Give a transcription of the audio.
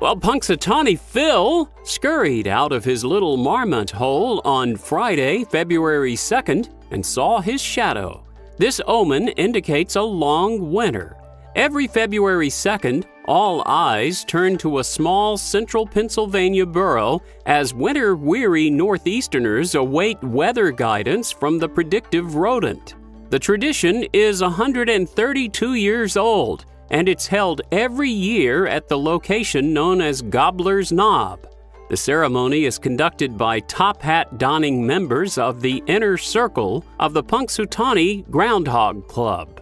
Well, Punxsutawney Phil scurried out of his little marmot hole on Friday, February 2nd, and saw his shadow. This omen indicates a long winter. Every February 2nd, all eyes turn to a small central Pennsylvania borough as winter weary Northeasterners await weather guidance from the predictive rodent. The tradition is 132 years old and it's held every year at the location known as Gobbler's Knob. The ceremony is conducted by top hat donning members of the inner circle of the Punxsutawney Groundhog Club.